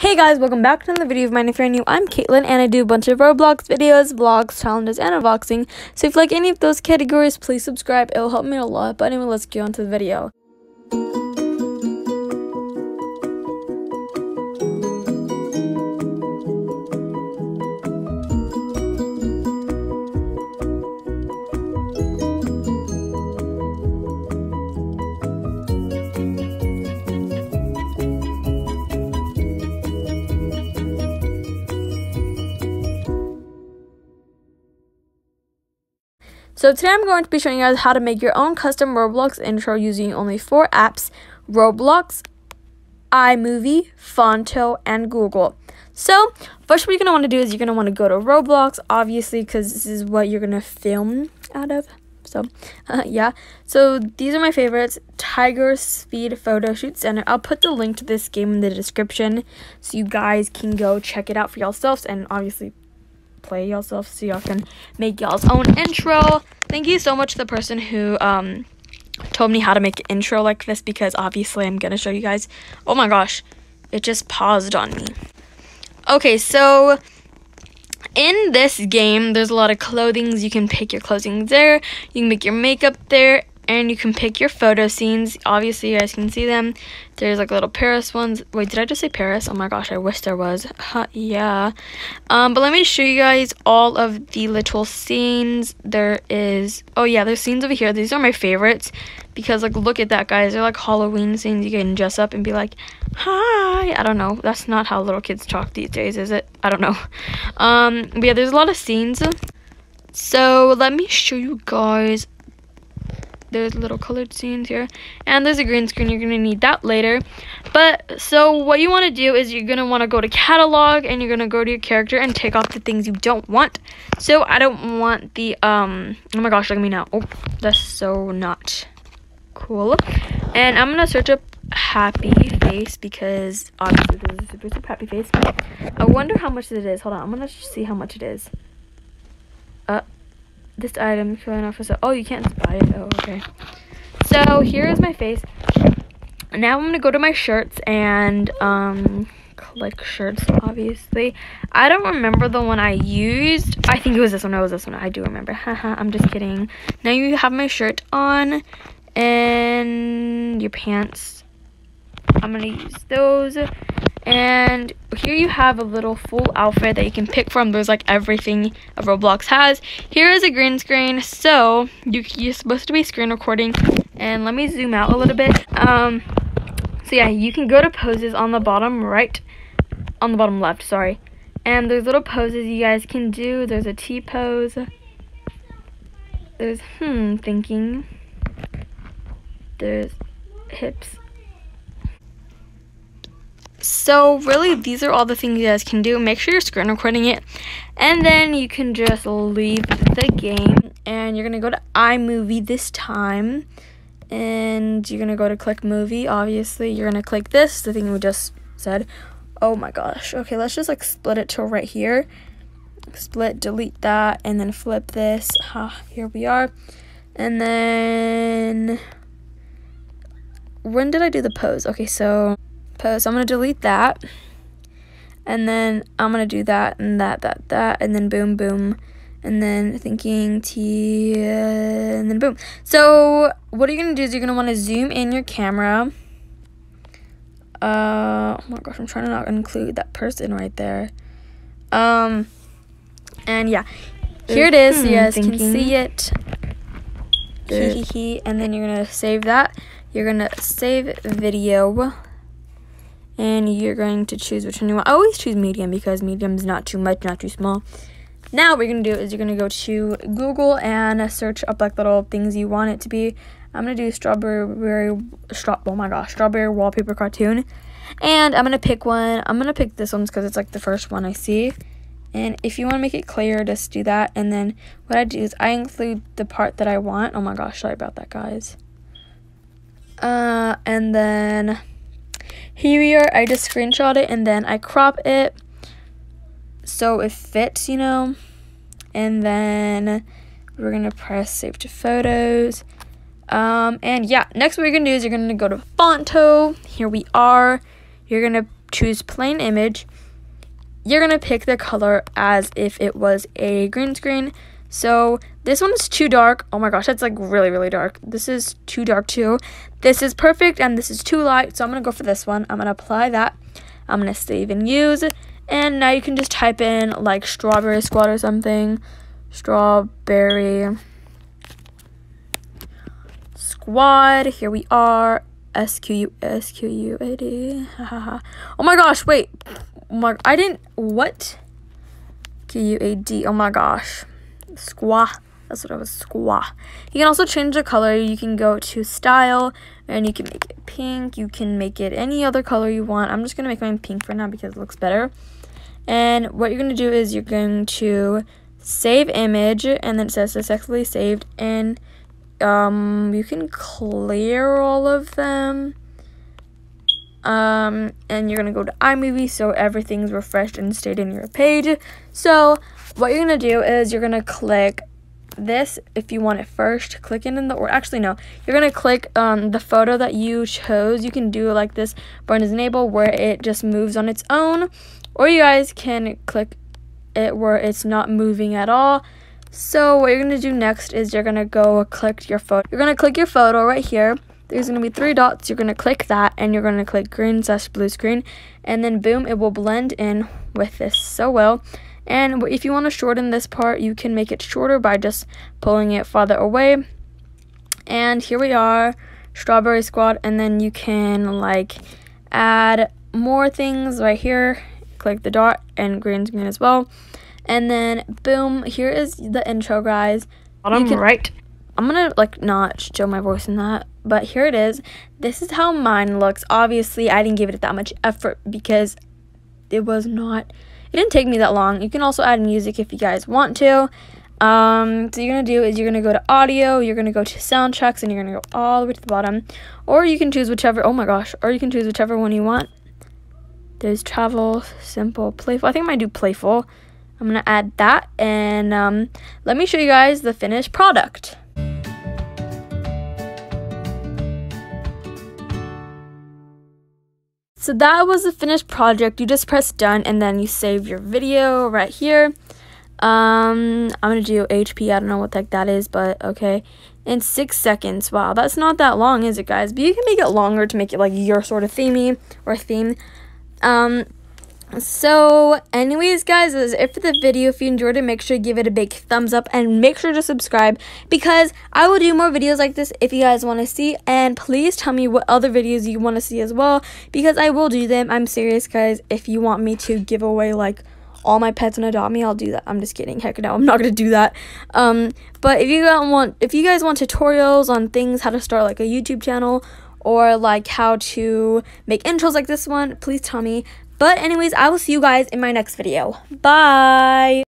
Hey guys, welcome back to another video of mine. If you're new, I'm Caitlin, and I do a bunch of Roblox videos, vlogs, challenges, and unboxing. So if you like any of those categories, please subscribe. It will help me a lot. But anyway, let's get on to the video. So today I'm going to be showing you guys how to make your own custom Roblox intro using only four apps, Roblox, iMovie, Phonto, and Google. So first what you're going to want to do is you're going to want to go to Roblox, obviously, because this is what you're going to film out of. So, uh, yeah. So, these are my favorites. Tiger Speed Photo Shoot Center. I'll put the link to this game in the description so you guys can go check it out for yourselves and obviously play yourself so y'all can make y'all's own intro. Thank you so much to the person who um told me how to make an intro like this because obviously I'm gonna show you guys. Oh my gosh, it just paused on me. Okay, so in this game, there's a lot of clothings. You can pick your clothing there. You can make your makeup there and you can pick your photo scenes. Obviously, you guys can see them. There's like little Paris ones. Wait, did I just say Paris? Oh my gosh, I wish there was. Huh, yeah. Um, but let me show you guys all of the little scenes. There is, oh yeah, there's scenes over here. These are my favorites because like look at that, guys. They're like Halloween scenes. You can dress up and be like, hi. I don't know. That's not how little kids talk these days, is it? I don't know. Um, but yeah, there's a lot of scenes. So let me show you guys there's little colored scenes here. And there's a green screen you're going to need that later. But so what you want to do is you're going to want to go to catalog and you're going to go to your character and take off the things you don't want. So i don't want the um oh my gosh look at me now. Oh that's so not cool. And i'm going to search up happy face because obviously this is a super super happy face. I wonder how much it is. Hold on i'm going to see how much it is this item filling off so oh you can't buy it. Oh okay. So here is my face. Now i'm gonna go to my shirts and um click shirts obviously. I don't remember the one i used. I think it was this one. It was this one. I do remember. Haha i'm just kidding. Now you have my shirt on and your pants. I'm gonna use those and here you have a little full outfit that you can pick from. There's like everything a Roblox has. Here is a green screen. So you, you're supposed to be screen recording. And let me zoom out a little bit. Um, so yeah, you can go to poses on the bottom right. On the bottom left, sorry. And there's little poses you guys can do. There's a T pose. There's, hmm, thinking. There's hips so really these are all the things you guys can do. Make sure you're screen recording it. And then you can just leave the game and you're gonna go to iMovie this time. And you're gonna go to click movie obviously. You're gonna click this the thing we just said. Oh my gosh. Okay let's just like split it to right here. Split delete that and then flip this. Ah, here we are. And then when did I do the pose? Okay so post. I'm going to delete that. And then I'm going to do that and that, that, that. And then boom, boom. And then thinking T, and then boom. So what are you going to do is you're going to want to zoom in your camera. Uh, oh my gosh, I'm trying to not include that person right there. Um, and yeah, here it is. So you guys can see it. Hee hee hee. And then you're going to save that. You're going to save video and you're going to choose which one you want. I always choose medium because medium is not too much, not too small. Now what you're going to do is you're going to go to Google and search up like little things you want it to be. I'm going to do strawberry, straw, oh my gosh, strawberry wallpaper cartoon. And I'm going to pick one. I'm going to pick this one because it's like the first one I see. And if you want to make it clear, just do that. And then what I do is I include the part that I want. Oh my gosh, sorry about that, guys. Uh, and then here we are. I just screenshot it and then I crop it so it fits, you know. And then we're going to press save to photos. Um, and yeah, next what you're going to do is you're going to go to Phonto. Here we are. You're going to choose plain image. You're going to pick the color as if it was a green screen. So this one is too dark. Oh my gosh, that's like really, really dark. This is too dark too. This is perfect and this is too light. So I'm going to go for this one. I'm going to apply that. I'm going to save and use. And now you can just type in like strawberry squad or something. Strawberry squad. Here we are. S Q U S Q U A D. Oh my gosh, wait. Oh my, I didn't. What? Q U A D. Oh my gosh. Squaw. That's what I was. Squaw. You can also change the color. You can go to style and you can make it pink. You can make it any other color you want. I'm just going to make mine pink for now because it looks better. And what you're going to do is you're going to save image and then it says successfully saved and um, you can clear all of them. Um, and you're gonna go to iMovie so everything's refreshed and stayed in your page. So what you're gonna do is you're gonna click this if you want it first click it in the or actually no you're gonna click um the photo that you chose you can do like this burn is enable where it just moves on its own or you guys can click it where it's not moving at all so what you're to do next is you're to go click your photo. You're to click your photo right here. There's going to be three dots. You're going to click that and you're going to click green slash blue screen. And then boom, it will blend in with this so well. And if you want to shorten this part, you can make it shorter by just pulling it farther away. And here we are, Strawberry Squad. And then you can like add more things right here. Click the dot and green screen as well. And then boom, here is the intro, guys. Bottom can, right. I'm gonna like not show my voice in that, but here it is. This is how mine looks. Obviously, I didn't give it that much effort because it was not. It didn't take me that long. You can also add music if you guys want to. Um, so you're gonna do is you're gonna go to audio, you're gonna go to soundtracks, and you're gonna go all the way to the bottom, or you can choose whichever. Oh my gosh, or you can choose whichever one you want. There's travel, simple, playful. I think I might do playful. I'm to add that and um, let me show you guys the finished product. So that was the finished project. You just press done and then you save your video right here. Um, I'm to do HP. I don't know what the heck that is, but okay. In six seconds. Wow, that's not that long, is it, guys? But you can make it longer to make it like your sort of themey or theme. Um, so, anyways, guys, that's it for the video. If you enjoyed it, make sure to give it a big thumbs up and make sure to subscribe because I will do more videos like this if you guys want to see. And please tell me what other videos you want to see as well because I will do them. I'm serious, guys. If you want me to give away like all my pets and adopt me, I'll do that. I'm just kidding. Heck no, I'm not gonna do that. Um, but if you guys want, if you guys want tutorials on things, how to start like a YouTube channel or like how to make intros like this one, please tell me. But anyways, I will see you guys in my next video. Bye!